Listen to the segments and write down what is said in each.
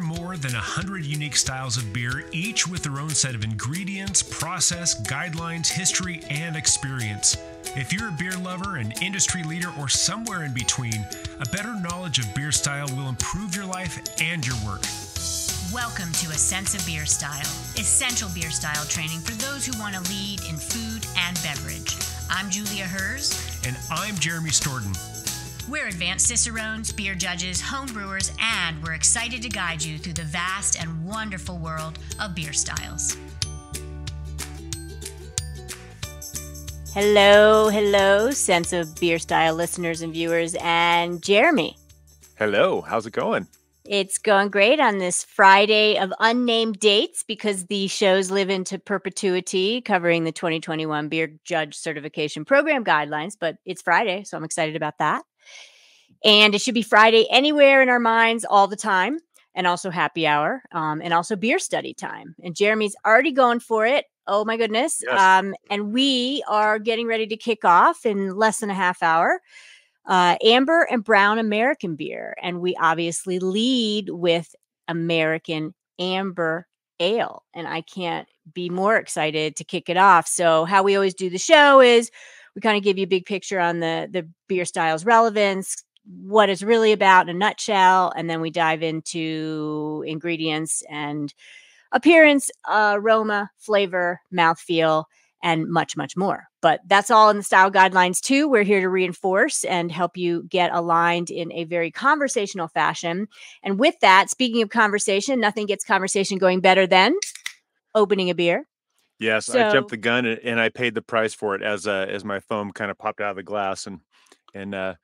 are more than 100 unique styles of beer, each with their own set of ingredients, process, guidelines, history, and experience. If you're a beer lover, an industry leader, or somewhere in between, a better knowledge of beer style will improve your life and your work. Welcome to A Sense of Beer Style, essential beer style training for those who want to lead in food and beverage. I'm Julia Herz. And I'm Jeremy Storton. We're advanced cicerones, beer judges, home brewers, and we're excited to guide you through the vast and wonderful world of beer styles. Hello, hello, Sense of Beer Style listeners and viewers, and Jeremy. Hello, how's it going? It's going great on this Friday of unnamed dates because the shows live into perpetuity covering the 2021 Beer Judge Certification Program guidelines, but it's Friday, so I'm excited about that. And it should be Friday anywhere in our minds all the time, and also happy hour, um, and also beer study time. And Jeremy's already going for it. Oh my goodness. Yes. Um, and we are getting ready to kick off in less than a half hour. Uh, amber and brown American beer. And we obviously lead with American amber ale. And I can't be more excited to kick it off. So, how we always do the show is we kind of give you a big picture on the the beer style's relevance, what it's really about in a nutshell, and then we dive into ingredients and appearance, aroma, flavor, mouthfeel, and much, much more. But that's all in the style guidelines too. We're here to reinforce and help you get aligned in a very conversational fashion. And with that, speaking of conversation, nothing gets conversation going better than opening a beer. Yes, I jumped the gun and, and I paid the price for it as uh, as my foam kind of popped out of the glass and and uh,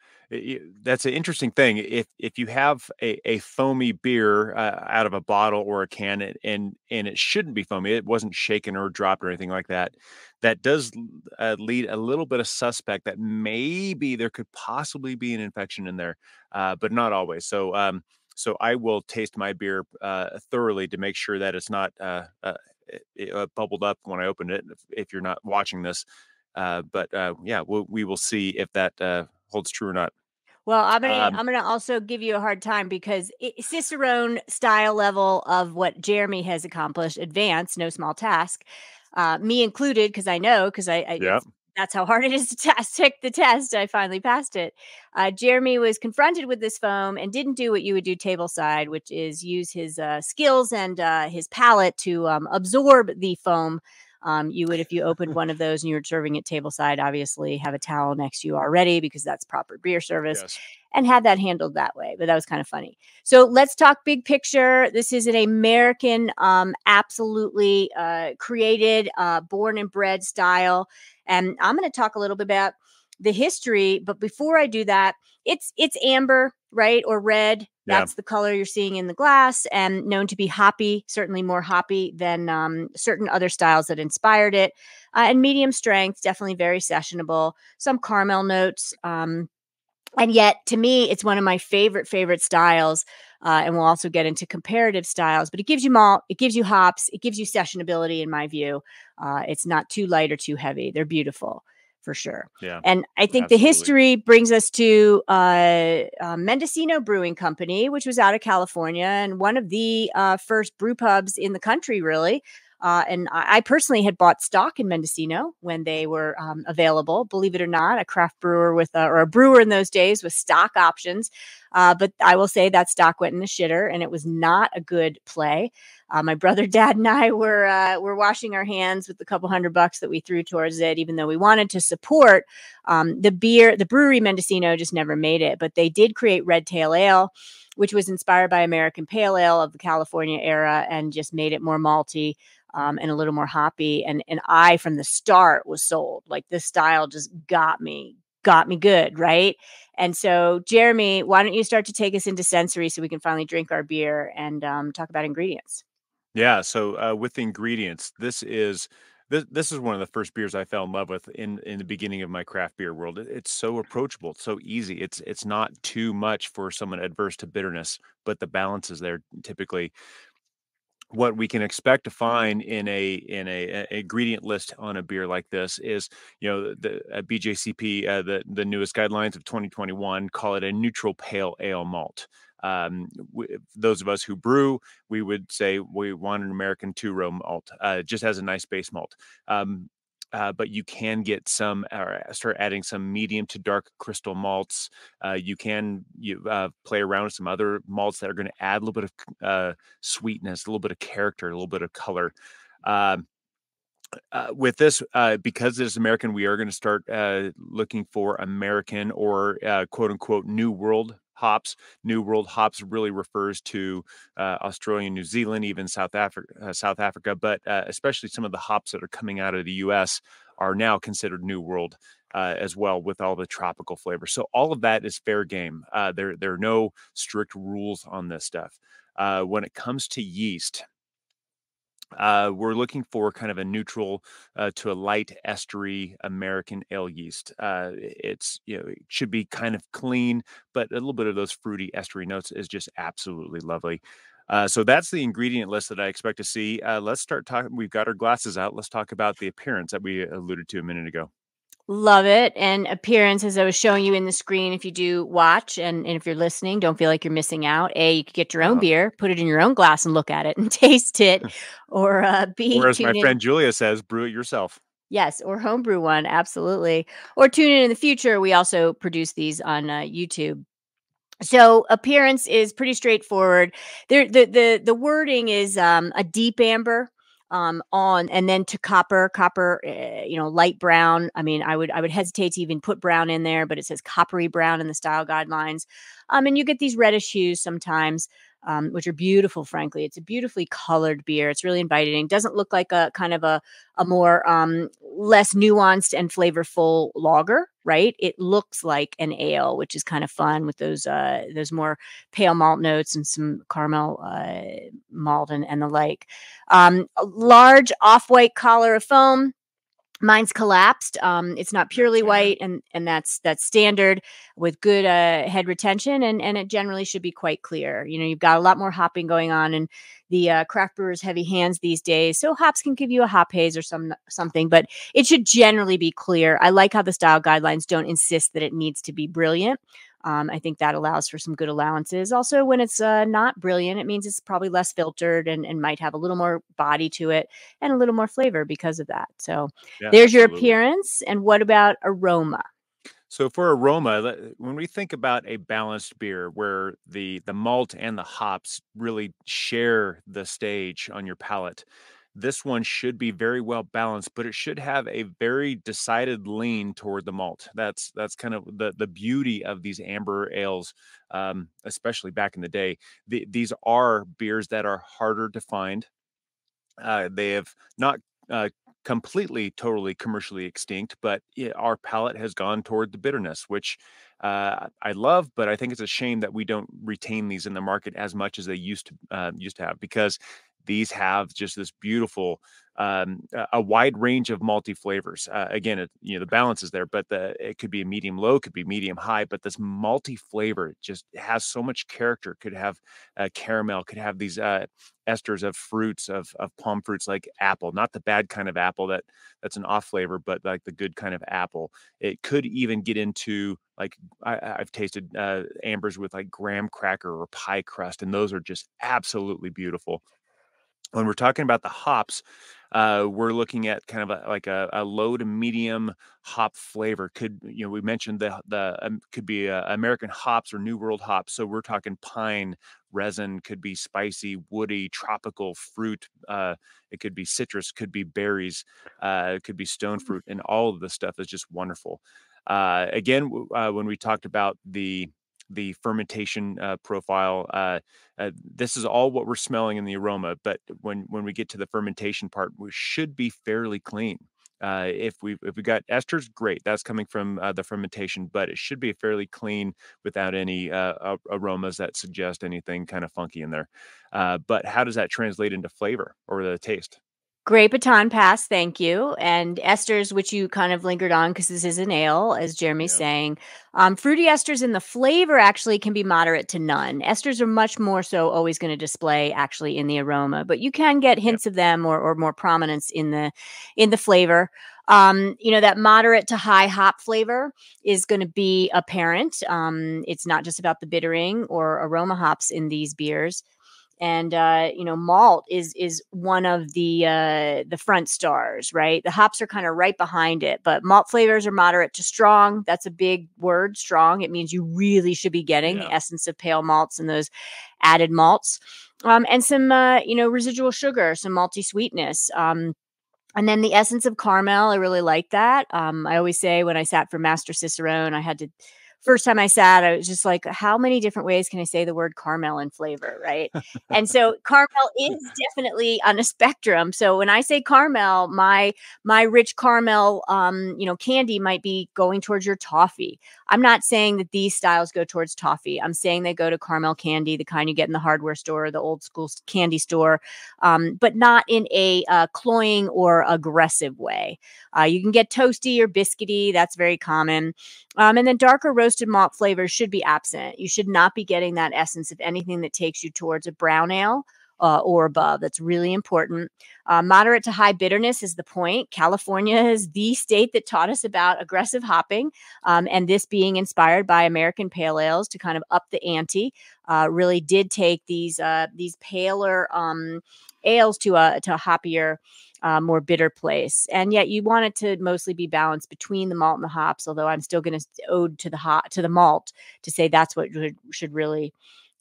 that's an interesting thing. If if you have a, a foamy beer uh, out of a bottle or a can and, and and it shouldn't be foamy, it wasn't shaken or dropped or anything like that. That does uh, lead a little bit of suspect that maybe there could possibly be an infection in there, uh, but not always. So um, so I will taste my beer uh, thoroughly to make sure that it's not uh, uh, it, bubbled up when I opened it. If, if you're not watching this, but yeah, we'll, we will see if that holds true or not. Well, I'm gonna Um, I'm gonna also give you a hard time because it, Cicerone style level of what Jeremy has accomplished, advanced, no small task, uh, me included, because I know because I, I Yeah. that's how hard it is to test, take the test. I finally passed it. Uh, Jeremy was confronted with this foam and didn't do what you would do tableside, which is use his uh, skills and uh, his palate to um, absorb the foam. Um, you would, if you opened one of those and you were serving it table side, obviously have a towel next to you already because that's proper beer service Yes. and had that handled that way. But that was kind of funny. So let's talk big picture. This is an American, um, absolutely uh, created, uh, born and bred style. And I'm going to talk a little bit about the history. But before I do that, it's it's amber, right, or red. Yeah. That's the color you're seeing in the glass, and known to be hoppy, certainly more hoppy than um, certain other styles that inspired it. Uh, and medium strength, definitely very sessionable. Some caramel notes. Um, and yet to me it's one of my favorite favorite styles uh, and we'll also get into comparative styles but it gives you malt it gives you hops it gives you sessionability in my view uh, it's not too light or too heavy they're beautiful for sure Yeah. and i think Absolutely. the history brings us to uh, uh, mendocino brewing company which was out of california and one of the uh, first brew pubs in the country really uh, and I, I personally had bought stock in Mendocino when they were um, available. Believe it or not, a craft brewer with a, or a brewer in those days with stock options. Uh, but I will say that stock went in the shitter, and it was not a good play. Uh, my brother, dad, and I were uh, were washing our hands with the couple hundred bucks that we threw towards it, even though we wanted to support um, the beer. The brewery Mendocino just never made it, but they did create Red Tail Ale, which was inspired by American Pale Ale of the California era, and just made it more malty um, and a little more hoppy. And and I from the start was sold. Like this style just got me, got me good, right? And so, Jeremy, why don't you start to take us into sensory so we can finally drink our beer and um, talk about ingredients? Yeah. So uh, with the ingredients, this is this this is one of the first beers I fell in love with in in the beginning of my craft beer world. It- It's so approachable, it's so easy. It's it's not too much for someone adverse to bitterness, but the balance is there typically. What we can expect to find in a in a, a ingredient list on a beer like this is, you know, the uh, BJCP, uh, the the newest guidelines of 2021 call it a neutral pale ale malt. Um, we, those of us who brew, we would say we want an American two row malt, uh, just has a nice base malt. Um, uh, but you can get some or start adding some medium to dark crystal malts. Uh, you can you uh, play around with some other malts that are going to add a little bit of uh, sweetness, a little bit of character, a little bit of color. Um, uh, with this, uh, because it is American, we are going to start looking for American or quote unquote New World hops. New World hops really refers to uh, Australia, New Zealand, even South Africa, uh, South Africa, but uh, especially some of the hops that are coming out of the U.S. are now considered New World uh, as well, with all the tropical flavors. So all of that is fair game. Uh, there, there are no strict rules on this stuff. Uh, when it comes to yeast, uh, we're looking for kind of a neutral uh, to a light estery American ale yeast. Uh, it's you know it should be kind of clean, but a little bit of those fruity estery notes is just absolutely lovely. Uh, so that's the ingredient list that I expect to see. Uh, let's start talking. We've got our glasses out. Let's talk about the appearance that we alluded to a minute ago. Love it. And appearance, as I was showing you in the screen, if you do watch and, and if you're listening, don't feel like you're missing out. A, you could get your own uh-huh. beer, put it in your own glass and look at it and taste it. or uh, B, or as my in. friend Julia says, brew it yourself. Yes, or homebrew one. Absolutely. Or tune in in the future. We also produce these on uh, YouTube. So appearance is pretty straightforward. There, the the the wording is um, a deep amber, um, on and then to copper copper uh, you know light brown. I mean i would i would hesitate to even put brown in there but it says coppery brown in the style guidelines. Um, and you get these reddish hues sometimes um, which are beautiful frankly. It's a beautifully colored beer. It's really inviting. Doesn't look like a kind of a, a more um, less nuanced and flavorful lager right? It looks like an ale, which is kind of fun with those uh, those more pale malt notes and some caramel uh, malt and, and the like. Um, large off white collar of foam mine's collapsed um, it's not purely white and and that's that's standard with good uh, head retention and and it generally should be quite clear. You know you've got a lot more hopping going on and the uh, craft brewers heavy hands these days so hops can give you a hop haze or some something but it should generally be clear. I like how the style guidelines don't insist that it needs to be brilliant um, I think that allows for some good allowances. Also, when it's uh, not brilliant, it means it's probably less filtered and, and might have a little more body to it and a little more flavor because of that. So yeah, there's absolutely. your appearance. And what about aroma? So for aroma, when we think about a balanced beer where the the malt and the hops really share the stage on your palate, this one should be very well balanced, but it should have a very decided lean toward the malt. That's that's kind of the the beauty of these amber ales, um, especially back in the day. The, these are beers that are harder to find. Uh, they have not uh, completely, totally commercially extinct, but it, our palate has gone toward the bitterness, which uh, I love, but I think it's a shame that we don't retain these in the market as much as they used to uh, used to have because these have just this beautiful um, a wide range of multi flavors. Uh, again, it, you know the balance is there, but the it could be a medium low, could be medium high, but this multi flavor just has so much character. Could have uh, caramel, could have these uh, esters of fruits of of pome fruits like apple, not the bad kind of apple that that's an off flavor, but like the good kind of apple. It could even get into like I, have tasted uh, ambers with like graham cracker or pie crust, and those are just absolutely beautiful when we're talking about the hops, uh, we're looking at kind of a, like a, a, low to medium hop flavor. Could you know we mentioned the the um, could be uh, American hops or New World hops. So we're talking pine resin. Could be spicy, woody, tropical fruit. Uh, it could be citrus. Could be berries. Uh, it could be stone mm. fruit, and all of this stuff is just wonderful. Uh, again, uh, when we talked about the the fermentation uh, profile. Uh, uh, this is all what we're smelling in the aroma, but when when we get to the fermentation part, we should be fairly clean. Uh, if we if we got esters, great, that's coming from uh, the fermentation, but it should be fairly clean without any uh, aromas that suggest anything kind of funky in there. but how does that translate into flavor or the taste? Great baton pass, thank you. And esters, which you kind of lingered on because this is an ale, as Jeremy's yeah. saying. Um, fruity esters in the flavor actually can be moderate to none. Esters are much more so always going to display actually in the aroma, but you can get hints yep. of them or, or more prominence in the in the flavor. Um, you know, that moderate to high hop flavor is going to be apparent. Um, it's not just about the bittering or aroma hops in these beers and uh, you know malt is is one of the uh, the front stars right? The hops are kind of right behind it but malt flavors are moderate to strong. That's a big word strong. It means you really should be getting yeah. the essence of pale malts and those added malts um, and some uh, you know residual sugar some malty sweetness um, and then the essence of caramel i really like that. Um, i always say when i sat for master cicerone i had to first time I sat, I was just like, how many different ways can I say the word caramel in flavor? Right. and so caramel is definitely on a spectrum. So when I say caramel, my my rich caramel um, you know, candy might be going towards your toffee. I'm not saying that these styles go towards toffee. I'm saying they go to caramel candy, the kind you get in the hardware store, the old school candy store, um, but not in a uh, cloying or aggressive way. Uh, you can get toasty or biscuity. That's very common. Um, and then darker roasted malt flavors should be absent. You should not be getting that essence of anything that takes you towards a brown ale uh, or above. That's really important. Uh, moderate to high bitterness is the point. California is the state that taught us about aggressive hopping, um, and this being inspired by American pale ales to kind of up the ante. Uh, really did take these uh, these paler um, ales to a to a hoppier uh, more bitter place. And yet you want it to mostly be balanced between the malt and the hops, although I'm still going to ode to the hot to the malt to say that's what should, should really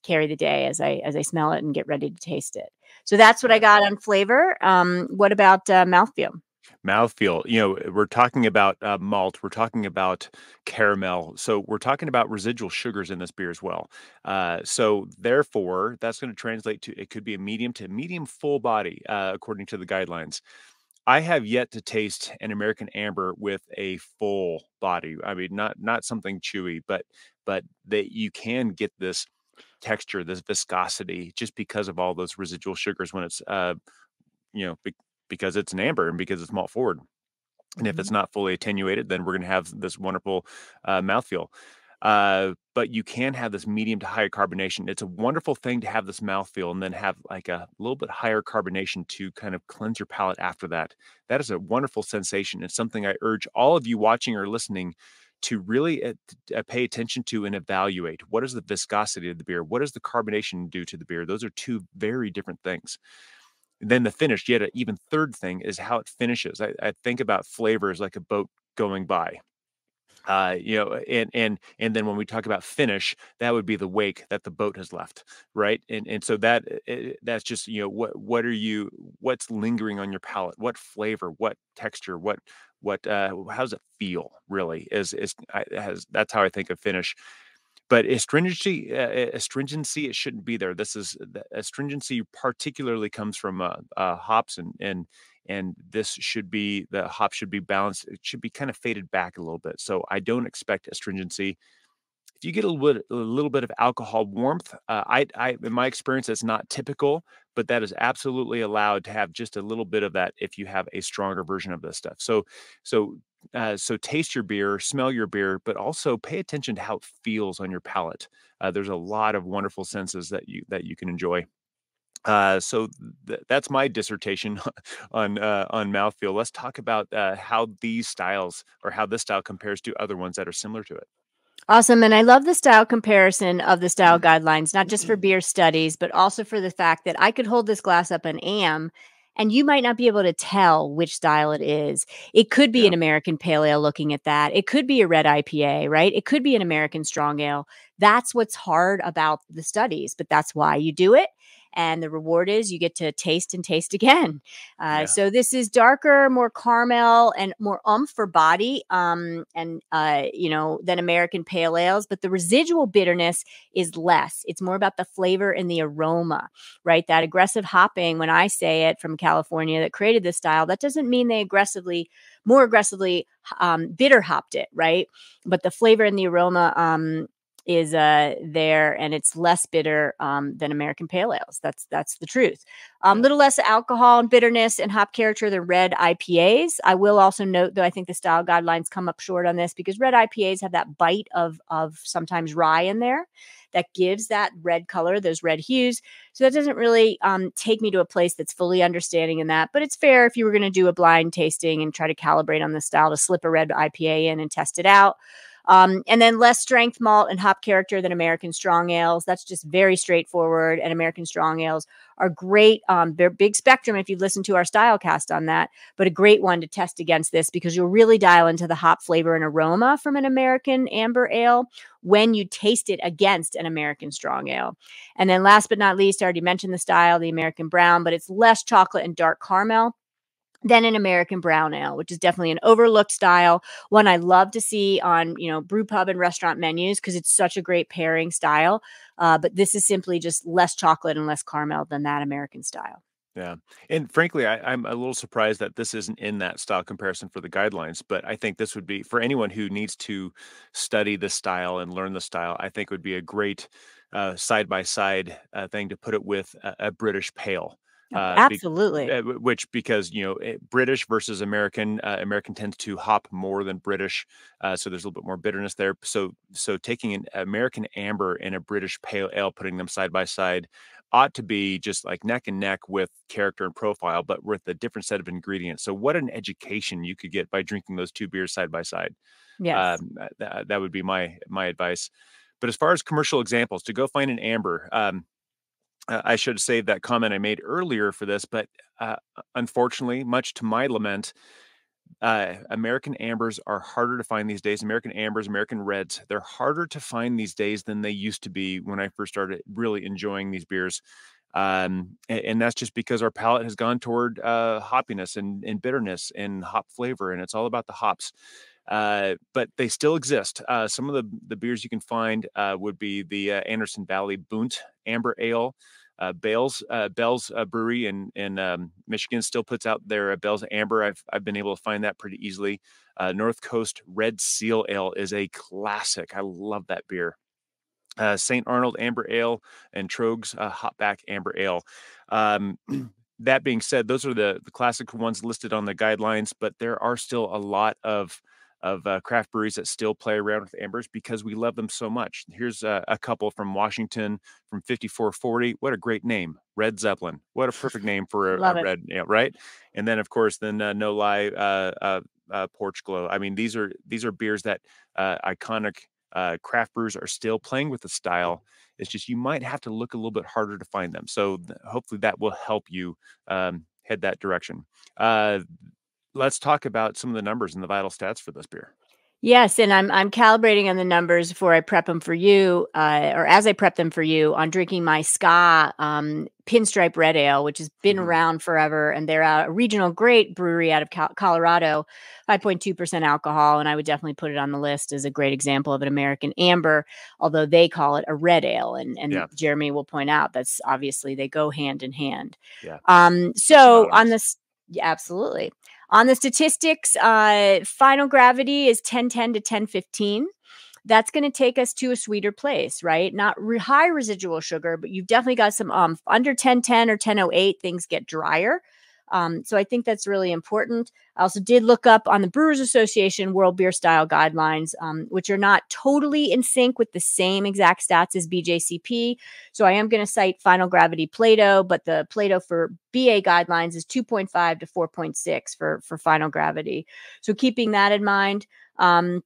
carry the day as I as I smell it and get ready to taste it. So that's what I got on flavor. Um, what about uh, mouthfeel? Mouthfeel. You know, we're talking about uh, malt, we're talking about caramel, so we're talking about residual sugars in this beer as well. Uh, so therefore, that's going to translate to it could be a medium to medium full body uh, according to the guidelines. I have yet to taste an American amber with a full body. I mean, not not something chewy, but but that you can get this texture, this viscosity, just because of all those residual sugars when it's uh, you know because it's an amber and because it's malt forward. And if mm-hmm. it's not fully attenuated, then we're going to have this wonderful uh, mouthfeel. Uh, but you can have this medium to higher carbonation. It's a wonderful thing to have this mouthfeel and then have like a little bit higher carbonation to kind of cleanse your palate after that. That is a wonderful sensation. It's something I urge all of you watching or listening to really uh, pay attention to and evaluate. What is the viscosity of the beer? What does the carbonation do to the beer? Those are two very different things then the finish yet an even third thing is how it finishes I, I think about flavors like a boat going by uh, you know, and and and then when we talk about finish, that would be the wake that the boat has left, right? And and so that eh, eh, that's just you know what what are you what's lingering on your palate? What flavor? What texture? What what uh, how does it feel? Really is is I, has that's how I think of finish but astringency uh, astringency it shouldn't be there. This is astringency particularly comes from uh, uh, hops and and and this should be the hop should be balanced it should be kind of faded back a little bit. So i don't expect astringency if you get a little bit a little bit of alcohol warmth uh, I, I in my experience that's not typical but that is absolutely allowed to have just a little bit of that if you have a stronger version of this stuff. So so uh, so taste your beer, smell your beer, but also pay attention to how it feels on your palate. Uh, there's a lot of wonderful senses that you that you can enjoy. Uh, so th- that's my dissertation on uh, on mouthfeel. Let's talk about uh, how these styles or how this style compares to other ones that are similar to it. Awesome. And I love the style comparison of the style guidelines, not just for beer studies, but also for the fact that I could hold this glass up and am and you might not be able to tell which style it is. It could be yeah. an American pale ale looking at that. It could be a red IPA, right? It could be an American strong ale. That's what's hard about the studies, but that's why you do it and the reward is you get to taste and taste again. Uh, yeah. So this is darker, more caramel, and more umph for body, um, and uh, you know than American pale ales. But the residual bitterness is less. It's more about the flavor and the aroma, right? That aggressive hopping. When I say it from California, that created this style, that doesn't mean they aggressively more aggressively um, bitter hopped it, right? But the flavor and the aroma um, is uh, there, and it's less bitter um, than American pale ales. That's that's the truth. A um, little less alcohol and bitterness and hop character than red IPAs. I will also note, though, I think the style guidelines come up short on this because red IPAs have that bite of of sometimes rye in there that gives that red color, those red hues. So that doesn't really um, take me to a place that's fully understanding in that. But it's fair if you were going to do a blind tasting and try to calibrate on the style to slip a red IPA in and test it out. Um, and then less strength malt and hop character than American strong ales. That's just very straightforward. And American strong ales are great. Um, big spectrum if you listen to our style cast on that, but a great one to test against this because you'll really dial into the hop flavor and aroma from an American amber ale when you taste it against an American strong ale. And then last but not least, I already mentioned the style, the American brown, but it's less chocolate and dark caramel than an American brown ale, which is definitely an overlooked style. One I love to see on, you know, brew pub and restaurant menus because it's such a great pairing style. Uh, but this is simply just less chocolate and less caramel than that American style. Yeah. And frankly, I, am a little surprised that this isn't in that style comparison for the guidelines. But I think this would be for anyone who needs to study the style and learn the style, I think would be a great side by side thing to put it with a, a British pale. Uh, Absolutely. Be, uh, which because you know eh, British versus American, uh, American tends to hop more than British, uh, so there's a little bit more bitterness there. So so taking an American amber and a British pale ale, putting them side by side, ought to be just like neck and neck with character and profile, but with a different set of ingredients. So what an education you could get by drinking those two beers side by side. Yeah, um, that, that would be my my advice. But as far as commercial examples, to go find an amber. Um, uh, I should saved that comment I made earlier for this, but uh, unfortunately, much to my lament, uh, American ambers are harder to find these days. American ambers, American reds, they're harder to find these days than they used to be when I first started really enjoying these beers. Um, and, and, that's just because our palate has gone toward uh, hoppiness and, and bitterness and hop flavor, and it's all about the hops. Uh, but they still exist. Uh, some of the, the beers you can find uh, would be the uh, Anderson Valley Boont Amber Ale. Uh, Bales uh, Bell's Brewery in in um, Michigan still puts out their Bell's Amber. I've I've been able to find that pretty easily. North Coast Red Seal Ale is a classic. I love that beer. St. Arnold Amber Ale and Tröegs Hopback Amber Ale. Um, that being said, those are the, the classic ones listed on the guidelines, but there are still a lot of of uh, craft breweries that still play around with ambers because we love them so much. Here's a, a couple from Washington from 5440. What a great name, Red Zeppelin. What a perfect name for a, a red, yeah, right? And then of course, then uh, no lie, uh, uh, uh, Porch Glow. I mean, these are these are beers that uh, iconic uh, craft brewers are still playing with the style. It's just you might have to look a little bit harder to find them. So th- hopefully that will help you um, head that direction. Uh, let's talk about some of the numbers and the vital stats for this beer. Yes, and I'm I'm calibrating on the numbers before I prep them for you, uh, or as I prep them for you on drinking my Ska um, Pinstripe Red Ale, which has been mm-hmm. around forever, and they're a regional great brewery out of Colorado, 5.2% alcohol, and I would definitely put it on the list as a great example of an American amber, although they call it a red ale, and and yeah. Jeremy will point out that's obviously they go hand in hand. Yeah. Um. So on this, yeah, absolutely. On the statistics, uh, final gravity is 1010 to 1015. That's going to take us to a sweeter place, right? Not re- high residual sugar, but you've definitely got some um, under 1010 or 1008, things get drier. Um, so I think that's really important. I also did look up on the Brewers Association World Beer Style Guidelines, um, which are not totally in sync with the same exact stats as BJCP. So I am going to cite Final Gravity Plato, but the Plato for BA guidelines is 2.5 to 4.6 for for Final Gravity. So keeping that in mind. Um,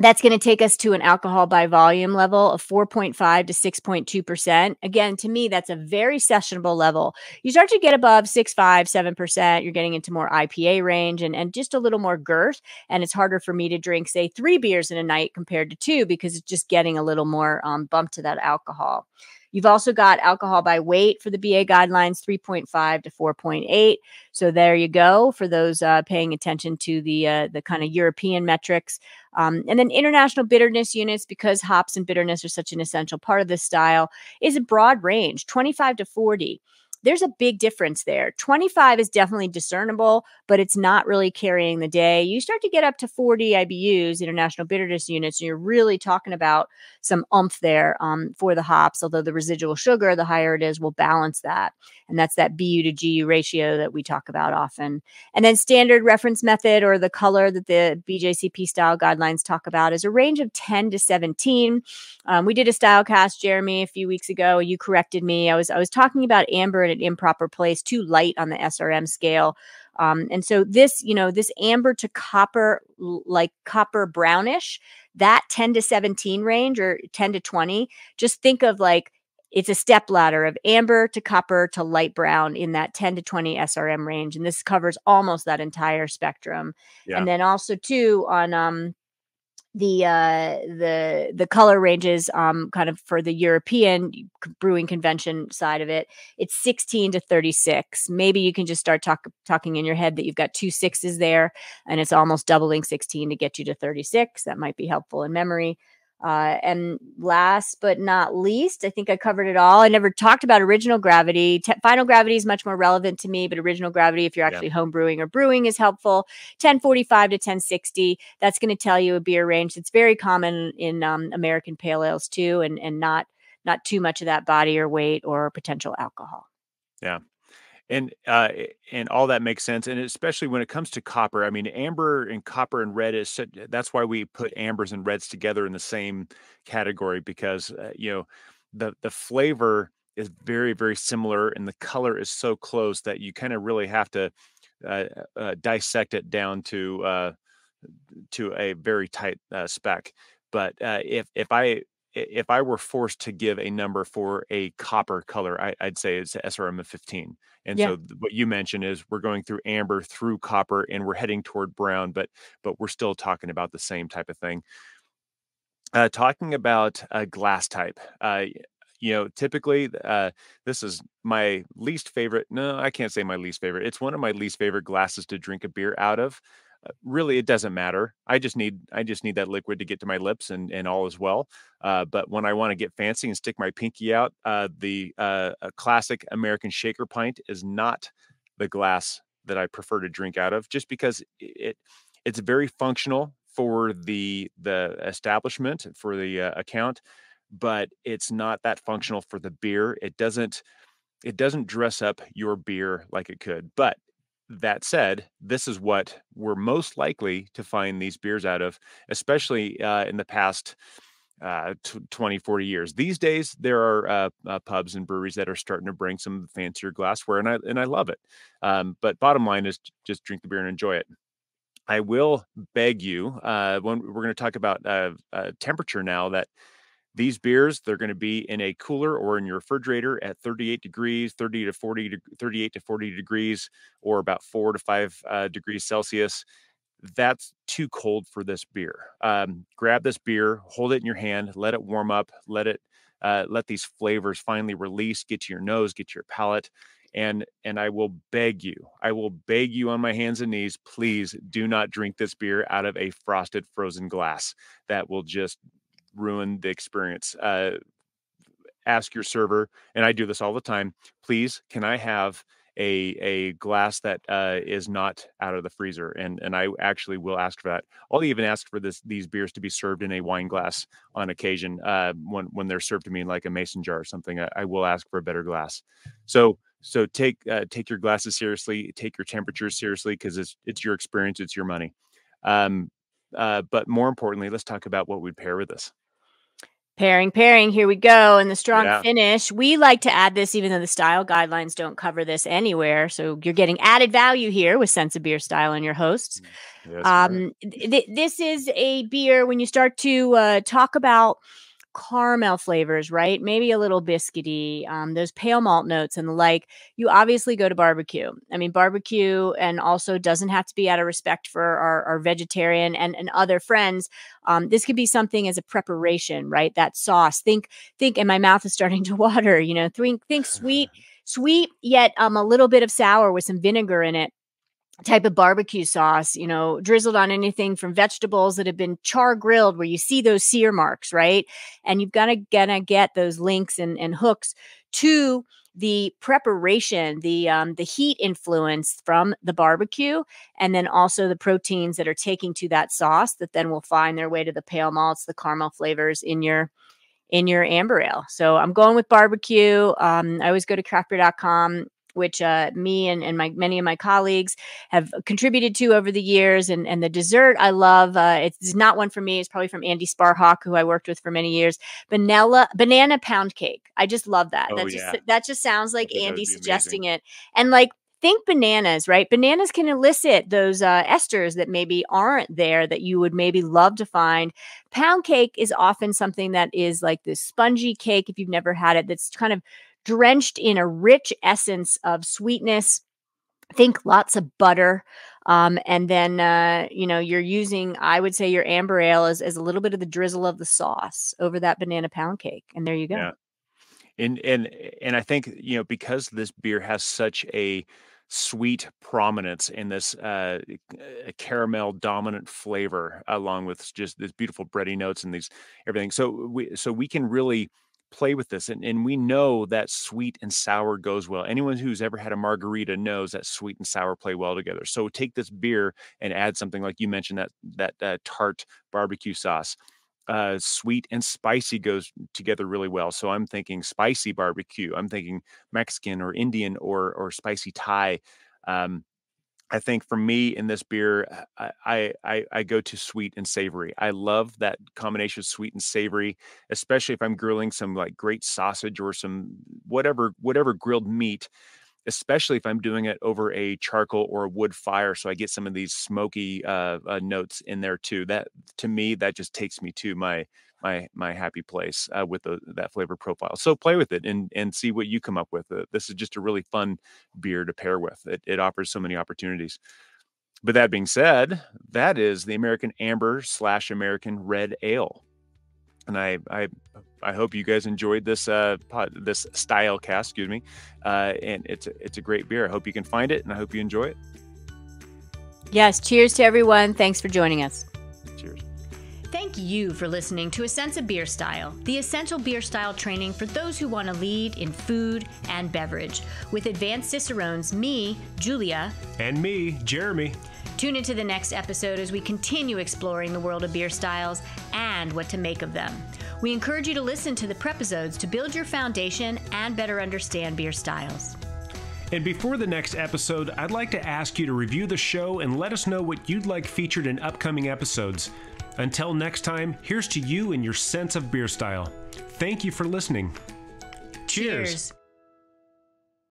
that's going to take us to an alcohol by volume level of 4.5 to 6.2%. Again, to me, that's a very sessionable level. You start to get above 6, 5, 7%, you're getting into more IPA range and, and just a little more girth. And it's harder for me to drink, say, three beers in a night compared to two because it's just getting a little more um, bump to that alcohol. You've also got alcohol by weight for the BA guidelines, 3.5 to 4.8. So there you go for those uh, paying attention to the uh, the kind of European metrics. Um, and then international bitterness units, because hops and bitterness are such an essential part of this style, is a broad range, 25 to 40. There's a big difference there. 25 is definitely discernible, but it's not really carrying the day. You start to get up to 40 IBUs, international bitterness units, and you're really talking about some umph there um, for the hops. Although the residual sugar, the higher it is, will balance that, and that's that BU to GU ratio that we talk about often. And then standard reference method or the color that the BJCP style guidelines talk about is a range of 10 to 17. Um, we did a style cast, Jeremy, a few weeks ago. You corrected me. I was I was talking about amber in an improper place, too light on the SRM scale. Um, and so this, you know, this amber to copper, like copper brownish, that 10 to 17 range or 10 to 20, just think of like it's a step ladder of amber to copper to light brown in that 10 to 20 SRM range. And this covers almost that entire spectrum. Yeah. And then also too on um the uh the the color ranges um kind of for the European brewing convention side of it it's 16 to 36 maybe you can just start talk, talking in your head that you've got two sixes there and it's almost doubling 16 to get you to 36 that might be helpful in memory uh, and last but not least, I think I covered it all. I never talked about original gravity. T- final gravity is much more relevant to me, but original gravity, if you're actually yeah. home brewing or brewing, is helpful. 1045 to 1060. That's going to tell you a beer range that's very common in um, American pale ales too, and and not not too much of that body or weight or potential alcohol. Yeah and uh, and all that makes sense and especially when it comes to copper i mean amber and copper and red is that's why we put ambers and reds together in the same category because uh, you know the the flavor is very very similar and the color is so close that you kind of really have to uh, uh, dissect it down to uh, to a very tight uh, spec. But if if i if I were forced to give a number for a copper color, I, would say it's SRM of 15. And yeah. so what you mentioned is we're going through amber through copper and we're heading toward brown, but but we're still talking about the same type of thing. Uh, talking about a glass type, uh, you know, typically uh, this is my least favorite. No, I can't say my least favorite. It's one of my least favorite glasses to drink a beer out of. Uh, really it doesn't matter. I just need i just need that liquid to get to my lips and and all is well. Uh, but when i want to get fancy and stick my pinky out uh, the uh, classic american shaker pint is not the glass that i prefer to drink out of just because it it's very functional for the the establishment for the uh, account but it's not that functional for the beer. It doesn't it doesn't dress up your beer like it could but that said, this is what we're most likely to find these beers out of, especially uh, in the past uh, t- 20, 40 years. These days, there are uh, uh, pubs and breweries that are starting to bring some fancier glassware, and I and I love it. Um, but bottom line is just drink the beer and enjoy it. I will beg you uh, when we're going to talk about uh, temperature now that these beers, they're going to be in a cooler or in your refrigerator at 38 degrees, 30 to 40, 38 to 40 degrees, or about four to five uh, degrees Celsius. That's too cold for this beer. Um, grab this beer, hold it in your hand, let it warm up, let it uh, let these flavors finally release, get to your nose, get to your palate, and and I will beg you, I will beg you on my hands and knees, please do not drink this beer out of a frosted frozen glass. That will just ruin the experience. Uh, ask your server, and I do this all the time. Please, can I have a a glass that uh, is not out of the freezer? And and I actually will ask for that. I'll even ask for this these beers to be served in a wine glass on occasion uh, when when they're served to me in like a mason jar or something. I, I will ask for a better glass. So so take uh, take your glasses seriously. Take your temperatures seriously because it's it's your experience. It's your money. Um, uh, but more importantly, let's talk about what we'd pair with this. Pairing, pairing, here we go. And the strong yeah. finish. We like to add this, even though the style guidelines don't cover this anywhere. So you're getting added value here with Sense of Beer Style and your hosts. Mm, yes, um, th- this is a beer when you start to uh, talk about caramel flavors, right? Maybe a little biscuity, um, those pale malt notes and the like. You obviously go to barbecue. I mean, barbecue and also doesn't have to be out of respect for our, our vegetarian and, and other friends. Um, this could be something as a preparation, right? That sauce. Think, think, and my mouth is starting to water, you know, think, think sweet, sweet, yet um, a little bit of sour with some vinegar in it type of barbecue sauce, you know, drizzled on anything from vegetables that have been char grilled where you see those sear marks, right? And you've got to gonna get those links and, and hooks to the preparation, the um, the heat influence from the barbecue, and then also the proteins that are taking to that sauce that then will find their way to the pale malts, the caramel flavors in your in your amber ale. So I'm going with barbecue. Um, I always go to craftbeer.com which uh, me and, and my many of my colleagues have contributed to over the years. And, and the dessert I love. Uh, it's not one for me. It's probably from Andy Sparhawk, who I worked with for many years. Vanilla banana pound cake. I just love that. Oh, that yeah. just that just sounds like I think that would Andy suggesting it. And like think bananas, right? Bananas can elicit those uh, esters that maybe aren't there that you would maybe love to find. Pound cake is often something that is like this spongy cake, if you've never had it, that's kind of drenched in a rich essence of sweetness. Think lots of butter. Um, and then, uh, you know, you're using, I would say, your amber ale as, as a little bit of the drizzle of the sauce over that banana pound cake. And there you go. Yeah. and and and I think you know because this beer has such a sweet prominence in this uh, caramel dominant flavor, along with just this beautiful bready notes and these everything. So we so we can really play with this, and and we know that sweet and sour goes well. Anyone who's ever had a margarita knows that sweet and sour play well together. So take this beer and add something like you mentioned that that uh, tart barbecue sauce uh, sweet and spicy goes together really well. So I'm thinking spicy barbecue. I'm thinking Mexican or Indian or or spicy Thai. Um, I think for me in this beer, uh, I, I I go to sweet and savory. I love that combination of sweet and savory, especially if I'm grilling some like great sausage or some whatever whatever grilled meat especially if I'm doing it over a charcoal or a wood fire. So I get some of these smoky uh, uh, notes in there too. That to me, that just takes me to my my my happy place uh, with the, that flavor profile. So play with it and and see what you come up with. Uh, this is just a really fun beer to pair with. It, it offers so many opportunities. But that being said, that is the American Amber slash American Red Ale and I I I hope you guys enjoyed this uh this style cast, excuse me. Uh, and it's a, it's a great beer. I hope you can find it, and I hope you enjoy it. Yes. Cheers to everyone. Thanks for joining us. You for listening to A Sense of Beer Style, the essential beer style training for those who want to lead in food and beverage. With advanced cicerones, me, Julia, And me, Jeremy. Tune into the next episode as we continue exploring the world of beer styles and what to make of them. We encourage you to listen to the prepisodes to build your foundation and better understand beer styles. And before the next episode, I'd like to ask you to review the show and let us know what you'd like featured in upcoming episodes. Until next time, here's to you and your sense of beer style. Thank you for listening. Cheers. Cheers.